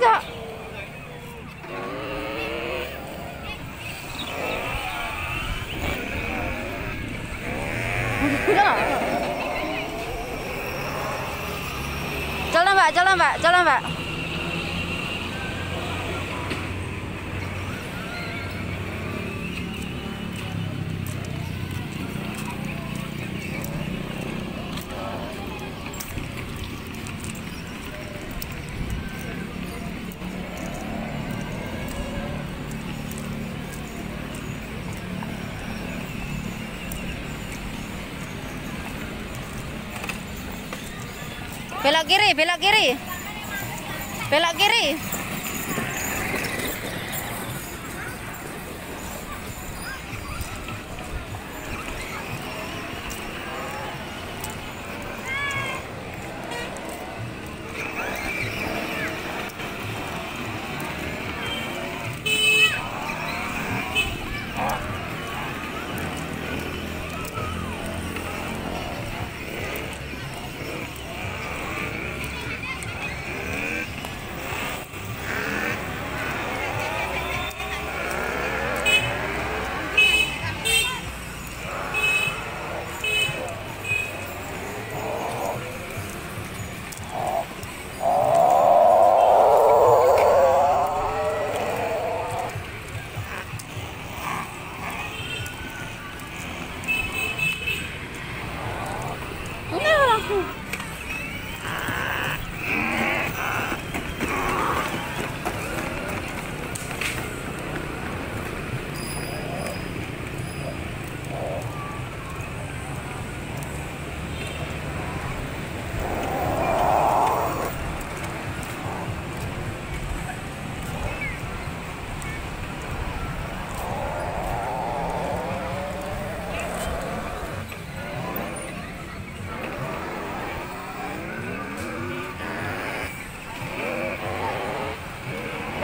叫！叫来吧！叫来吧！叫来吧！Belok kiri, belok kiri. Belok kiri. Whew.